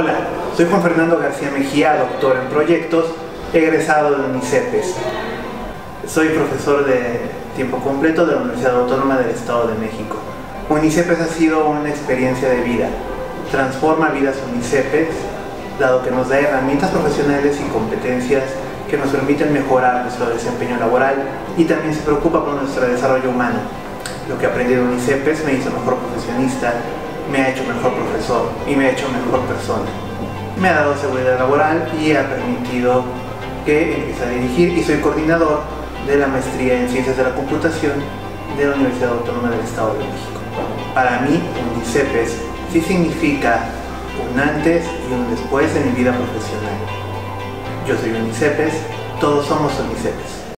Hola, soy Juan Fernando García Mejía, doctor en proyectos, egresado de UNICEPES. Soy profesor de tiempo completo de la Universidad Autónoma del Estado de México. UNICEPES ha sido una experiencia de vida. Transforma vidas UNICEPES, dado que nos da herramientas profesionales y competencias que nos permiten mejorar nuestro desempeño laboral y también se preocupa por nuestro desarrollo humano. Lo que aprendí de UNICEPES me hizo mejor profesionista, me ha hecho mejor profesor y me ha hecho mejor persona. Me ha dado seguridad laboral y ha permitido que empiece a dirigir y soy coordinador de la maestría en Ciencias de la Computación de la Universidad Autónoma del Estado de México. Para mí, UNICEPES sí significa un antes y un después en mi vida profesional. Yo soy UNICEPES, todos somos UNICEPES.